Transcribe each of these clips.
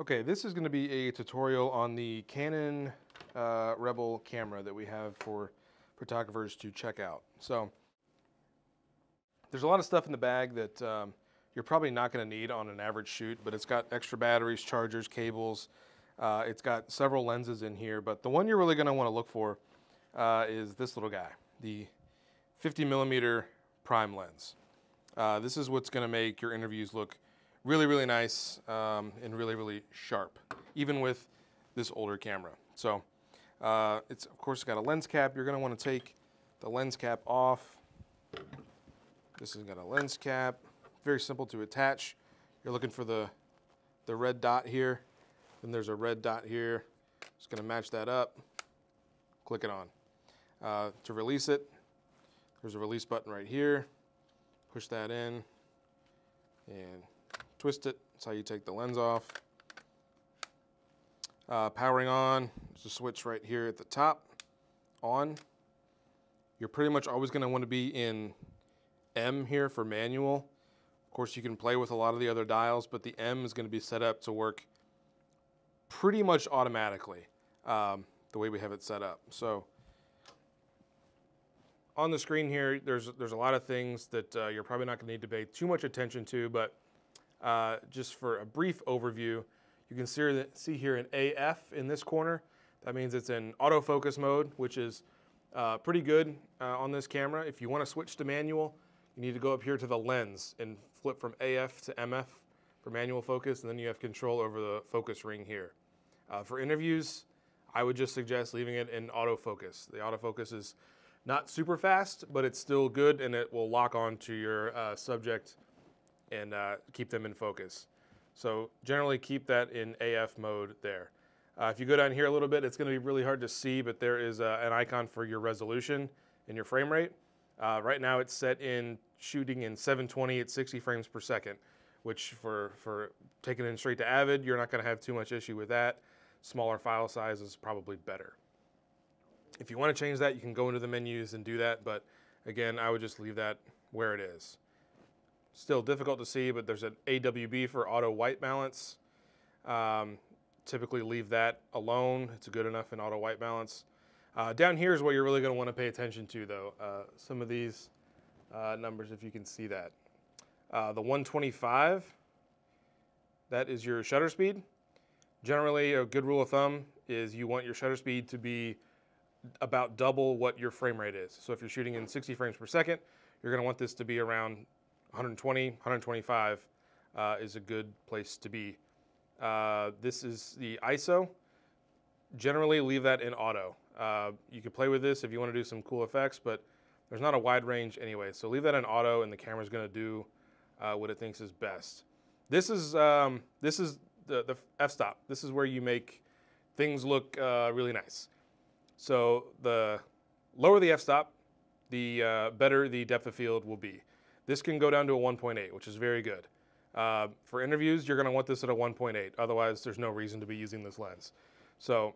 Okay, this is going to be a tutorial on the Canon uh, Rebel camera that we have for photographers to check out. So there's a lot of stuff in the bag that um, you're probably not going to need on an average shoot, but it's got extra batteries, chargers, cables. Uh, it's got several lenses in here, but the one you're really going to want to look for uh, is this little guy, the 50 millimeter prime lens. Uh, this is what's going to make your interviews look really, really nice um, and really, really sharp, even with this older camera. So uh, it's of course got a lens cap. You're going to want to take the lens cap off. This has got a lens cap. Very simple to attach. You're looking for the the red dot here. Then there's a red dot here. Just going to match that up. Click it on. Uh, to release it, there's a release button right here. Push that in and twist it. That's how you take the lens off. Uh, powering on, there's a switch right here at the top, on. You're pretty much always gonna wanna be in M here for manual. Of course, you can play with a lot of the other dials, but the M is gonna be set up to work pretty much automatically um, the way we have it set up. So on the screen here, there's, there's a lot of things that uh, you're probably not gonna need to pay too much attention to, but uh, just for a brief overview, you can see, see here an AF in this corner. That means it's in autofocus mode, which is uh, pretty good uh, on this camera. If you want to switch to manual, you need to go up here to the lens and flip from AF to MF for manual focus, and then you have control over the focus ring here. Uh, for interviews, I would just suggest leaving it in autofocus. The autofocus is not super fast, but it's still good and it will lock on to your uh, subject and uh, keep them in focus. So generally keep that in AF mode there. Uh, if you go down here a little bit, it's going to be really hard to see, but there is uh, an icon for your resolution and your frame rate. Uh, right now it's set in shooting in 720 at 60 frames per second, which for, for taking it straight to Avid, you're not going to have too much issue with that. Smaller file size is probably better. If you want to change that, you can go into the menus and do that, but again, I would just leave that where it is. Still difficult to see, but there's an AWB for auto white balance. Um, typically leave that alone. It's good enough in auto white balance. Uh, down here is what you're really going to want to pay attention to, though. Uh, some of these uh, numbers, if you can see that. Uh, the 125, that is your shutter speed. Generally, a good rule of thumb is you want your shutter speed to be about double what your frame rate is. So if you're shooting in 60 frames per second, you're going to want this to be around 120, 125 uh, is a good place to be. Uh, this is the ISO. Generally leave that in auto. Uh, you can play with this if you want to do some cool effects, but there's not a wide range anyway. So leave that in auto and the camera's gonna do uh, what it thinks is best. This is, um, this is the, the f-stop. This is where you make things look uh, really nice. So the lower the f-stop, the uh, better the depth of field will be. This can go down to a 1.8, which is very good. Uh, for interviews, you're going to want this at a 1.8. Otherwise, there's no reason to be using this lens. So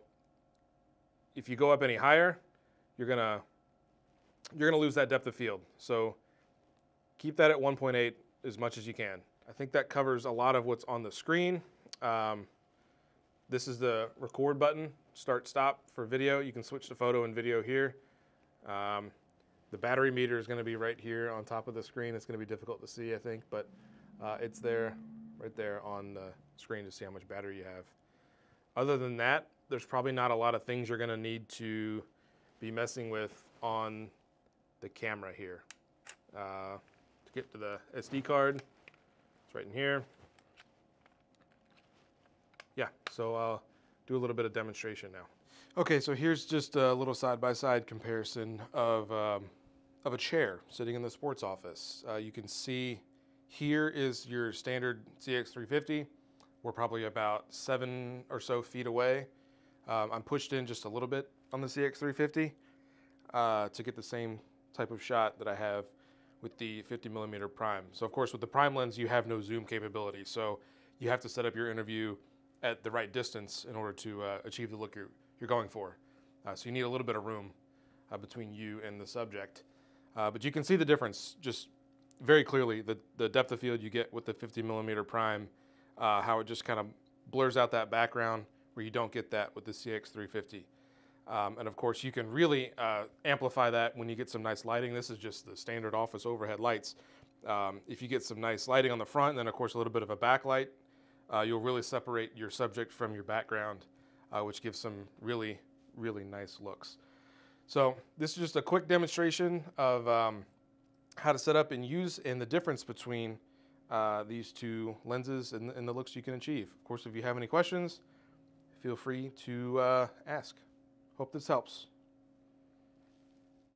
if you go up any higher, you're going to you're going to lose that depth of field. So keep that at 1.8 as much as you can. I think that covers a lot of what's on the screen. Um, this is the record button, start stop for video. You can switch to photo and video here. Um, the battery meter is going to be right here on top of the screen. It's going to be difficult to see, I think, but uh, it's there, right there on the screen to see how much battery you have. Other than that, there's probably not a lot of things you're going to need to be messing with on the camera here. Uh, to get to the SD card, it's right in here. Yeah, so I'll do a little bit of demonstration now. Okay, so here's just a little side-by-side -side comparison of um, of a chair sitting in the sports office. Uh, you can see here is your standard CX350. We're probably about seven or so feet away. Um, I'm pushed in just a little bit on the CX350 uh, to get the same type of shot that I have with the 50 millimeter prime. So of course with the prime lens you have no zoom capability. So you have to set up your interview at the right distance in order to uh, achieve the look you're, you're going for. Uh, so you need a little bit of room uh, between you and the subject. Uh, but you can see the difference just very clearly, the, the depth of field you get with the 50 millimeter prime, uh, how it just kind of blurs out that background where you don't get that with the CX350. Um, and of course, you can really uh, amplify that when you get some nice lighting. This is just the standard office overhead lights. Um, if you get some nice lighting on the front, and then of course a little bit of a backlight, uh, you'll really separate your subject from your background, uh, which gives some really, really nice looks. So this is just a quick demonstration of um, how to set up and use and the difference between uh, these two lenses and, and, the looks you can achieve. Of course, if you have any questions, feel free to uh, ask. Hope this helps.